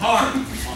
Harm.